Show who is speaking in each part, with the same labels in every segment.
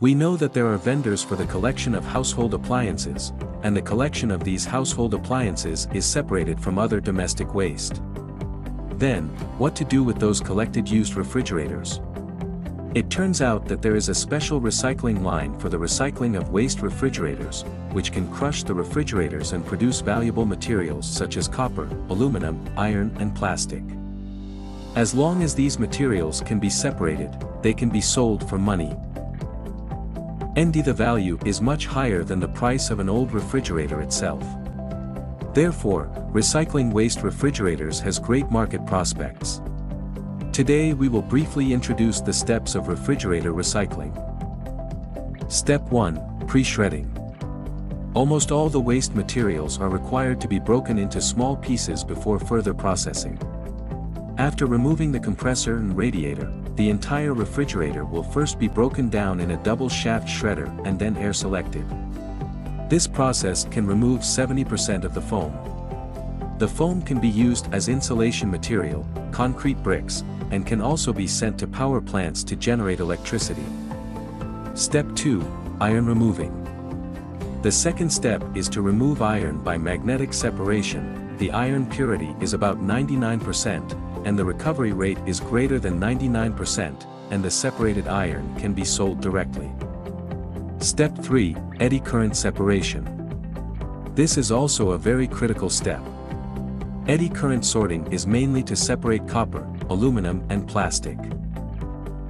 Speaker 1: We know that there are vendors for the collection of household appliances, and the collection of these household appliances is separated from other domestic waste. Then, what to do with those collected used refrigerators? It turns out that there is a special recycling line for the recycling of waste refrigerators, which can crush the refrigerators and produce valuable materials such as copper, aluminum, iron and plastic. As long as these materials can be separated, they can be sold for money, ND the value is much higher than the price of an old refrigerator itself. Therefore, recycling waste refrigerators has great market prospects. Today we will briefly introduce the steps of refrigerator recycling. Step 1, Pre-shredding. Almost all the waste materials are required to be broken into small pieces before further processing. After removing the compressor and radiator, the entire refrigerator will first be broken down in a double shaft shredder and then air selected. This process can remove 70% of the foam. The foam can be used as insulation material, concrete bricks, and can also be sent to power plants to generate electricity. Step 2, Iron Removing. The second step is to remove iron by magnetic separation, the iron purity is about 99%, and the recovery rate is greater than 99%, and the separated iron can be sold directly. Step 3, Eddy current separation. This is also a very critical step. Eddy current sorting is mainly to separate copper, aluminum and plastic.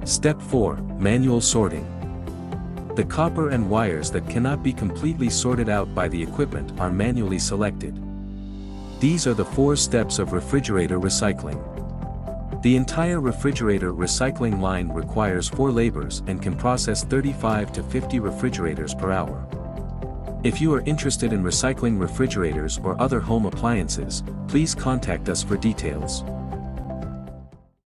Speaker 1: Step 4, Manual sorting. The copper and wires that cannot be completely sorted out by the equipment are manually selected. These are the four steps of refrigerator recycling. The entire refrigerator recycling line requires 4 labors and can process 35 to 50 refrigerators per hour. If you are interested in recycling refrigerators or other home appliances, please contact us for details.